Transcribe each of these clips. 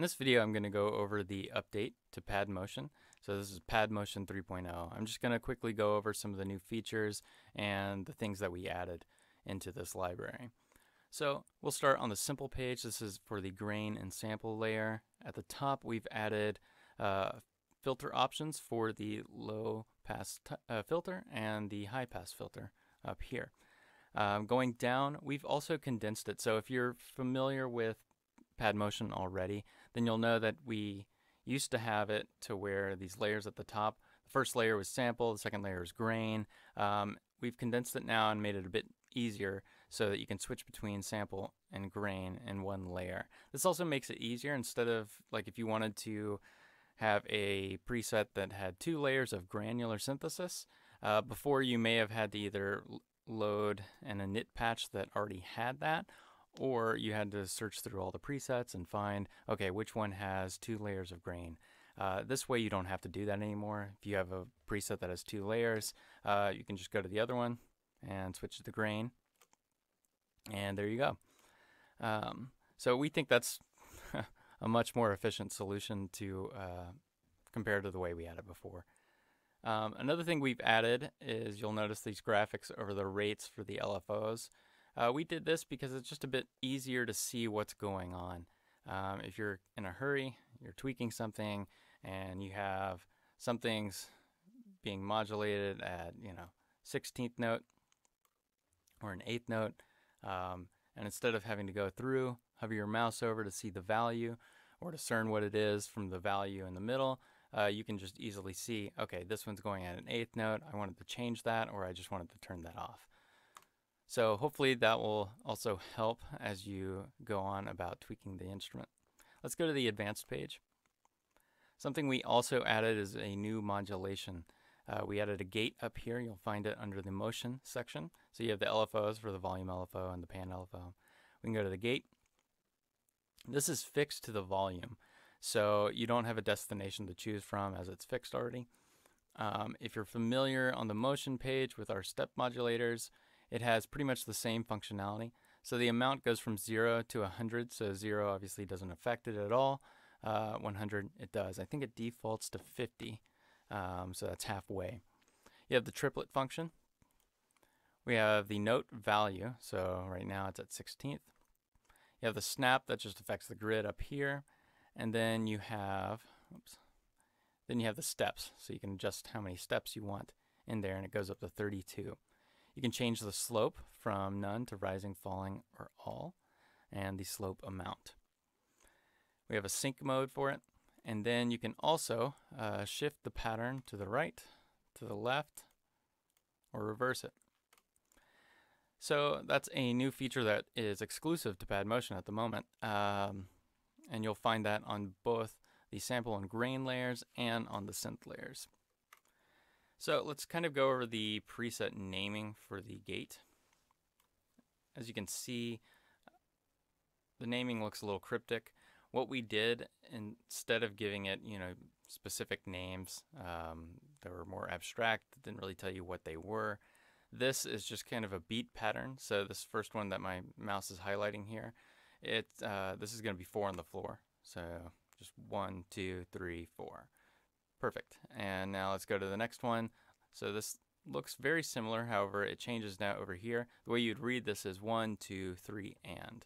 In this video, I'm going to go over the update to Pad Motion. So this is Pad Motion 3.0. I'm just going to quickly go over some of the new features and the things that we added into this library. So we'll start on the simple page. This is for the grain and sample layer. At the top, we've added uh, filter options for the low pass uh, filter and the high pass filter up here. Um, going down, we've also condensed it. So if you're familiar with pad motion already, then you'll know that we used to have it to where these layers at the top, the first layer was sample, the second layer is grain. Um, we've condensed it now and made it a bit easier so that you can switch between sample and grain in one layer. This also makes it easier instead of like if you wanted to have a preset that had two layers of granular synthesis, uh, before you may have had to either load and init patch that already had that, or you had to search through all the presets and find, okay, which one has two layers of grain. Uh, this way you don't have to do that anymore. If you have a preset that has two layers, uh, you can just go to the other one and switch to the grain. And there you go. Um, so we think that's a much more efficient solution to uh, compared to the way we had it before. Um, another thing we've added is you'll notice these graphics over the rates for the LFOs. Uh, we did this because it's just a bit easier to see what's going on. Um, if you're in a hurry, you're tweaking something, and you have some things being modulated at you know 16th note or an eighth note, um, and instead of having to go through, hover your mouse over to see the value or discern what it is from the value in the middle, uh, you can just easily see, okay, this one's going at an eighth note. I wanted to change that, or I just wanted to turn that off. So hopefully that will also help as you go on about tweaking the instrument. Let's go to the advanced page. Something we also added is a new modulation. Uh, we added a gate up here. You'll find it under the motion section. So you have the LFOs for the volume LFO and the pan LFO. We can go to the gate. This is fixed to the volume. So you don't have a destination to choose from as it's fixed already. Um, if you're familiar on the motion page with our step modulators, it has pretty much the same functionality. So the amount goes from 0 to 100. So 0 obviously doesn't affect it at all. Uh, 100 it does. I think it defaults to 50. Um, so that's halfway. You have the triplet function. We have the note value. So right now it's at 16th. You have the snap that just affects the grid up here. And then you have, oops, then you have the steps. So you can adjust how many steps you want in there and it goes up to 32. You can change the slope from none to rising, falling, or all, and the slope amount. We have a sync mode for it, and then you can also uh, shift the pattern to the right, to the left, or reverse it. So that's a new feature that is exclusive to Pad Motion at the moment, um, and you'll find that on both the sample and grain layers and on the synth layers. So let's kind of go over the preset naming for the gate. As you can see, the naming looks a little cryptic. What we did, instead of giving it, you know, specific names um, that were more abstract, didn't really tell you what they were, this is just kind of a beat pattern. So this first one that my mouse is highlighting here, it uh, this is going to be four on the floor. So just one, two, three, four. Perfect. And now let's go to the next one. So this looks very similar, however, it changes now over here. The way you'd read this is one, two, three, and.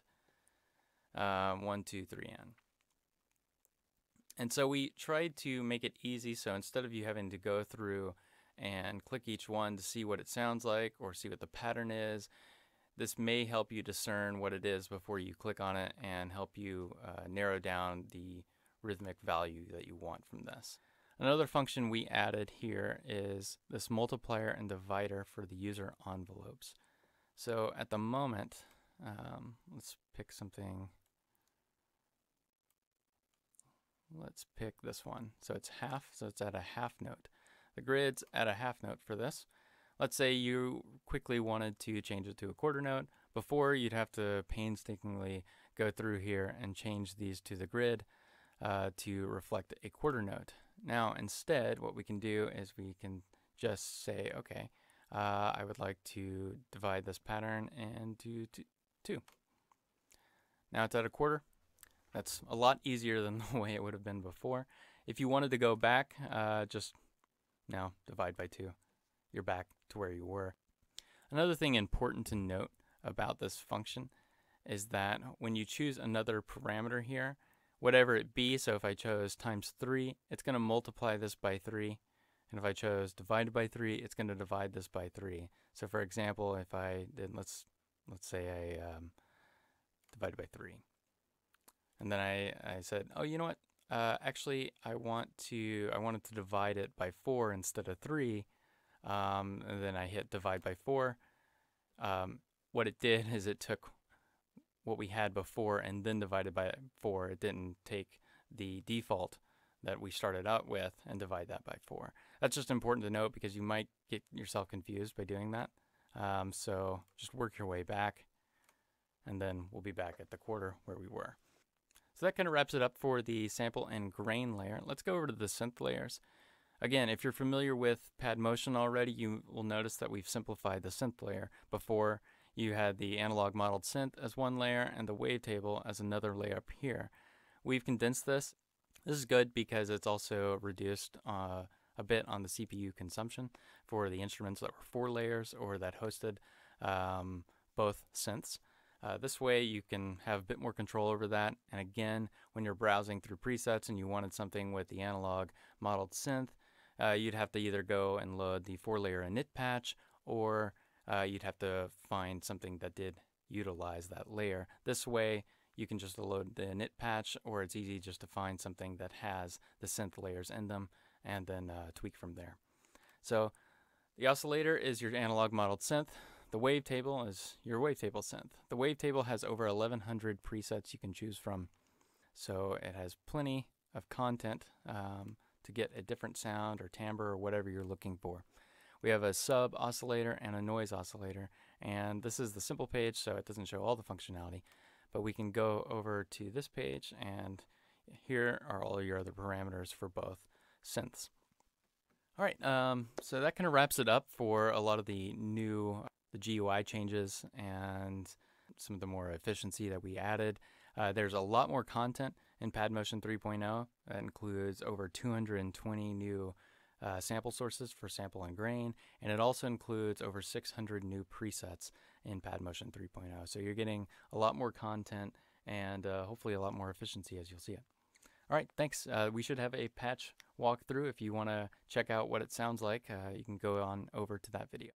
Um, one, two, three, and. And so we tried to make it easy, so instead of you having to go through and click each one to see what it sounds like or see what the pattern is, this may help you discern what it is before you click on it and help you uh, narrow down the rhythmic value that you want from this. Another function we added here is this multiplier and divider for the user envelopes. So at the moment, um, let's pick something. Let's pick this one. So it's half, so it's at a half note. The grid's at a half note for this. Let's say you quickly wanted to change it to a quarter note. Before, you'd have to painstakingly go through here and change these to the grid uh, to reflect a quarter note. Now, instead, what we can do is we can just say, okay, uh, I would like to divide this pattern into two. Now it's at a quarter. That's a lot easier than the way it would have been before. If you wanted to go back, uh, just now divide by 2. You're back to where you were. Another thing important to note about this function is that when you choose another parameter here, whatever it be, so if I chose times 3, it's going to multiply this by 3. And if I chose divided by 3, it's going to divide this by 3. So for example, if I did, let's let's say I um, divided by 3. And then I, I said, oh, you know what? Uh, actually, I want to I wanted to divide it by 4 instead of 3. Um, and then I hit divide by 4. Um, what it did is it took what we had before and then divided by 4. It didn't take the default that we started out with and divide that by 4. That's just important to note because you might get yourself confused by doing that. Um, so just work your way back and then we'll be back at the quarter where we were. So that kind of wraps it up for the sample and grain layer. Let's go over to the synth layers. Again, if you're familiar with pad motion already, you will notice that we've simplified the synth layer. Before, you had the analog modeled synth as one layer and the wavetable as another layer up here. We've condensed this. This is good because it's also reduced uh, a bit on the CPU consumption for the instruments that were four layers or that hosted um, both synths. Uh, this way you can have a bit more control over that. And again, when you're browsing through presets and you wanted something with the analog modeled synth, uh, you'd have to either go and load the four layer init patch or uh, you'd have to find something that did utilize that layer. This way you can just load the init patch or it's easy just to find something that has the synth layers in them and then uh, tweak from there. So the oscillator is your analog modeled synth. The wavetable is your wavetable synth. The wavetable has over 1100 presets you can choose from. So it has plenty of content um, to get a different sound or timbre or whatever you're looking for. We have a sub oscillator and a noise oscillator. And this is the simple page, so it doesn't show all the functionality. But we can go over to this page, and here are all your other parameters for both synths. All right, um, so that kind of wraps it up for a lot of the new the GUI changes and some of the more efficiency that we added. Uh, there's a lot more content in PadMotion 3.0 that includes over 220 new uh, sample sources for sample and grain, and it also includes over 600 new presets in PadMotion 3.0. So you're getting a lot more content and uh, hopefully a lot more efficiency as you'll see it. All right, thanks. Uh, we should have a patch walkthrough. If you want to check out what it sounds like, uh, you can go on over to that video.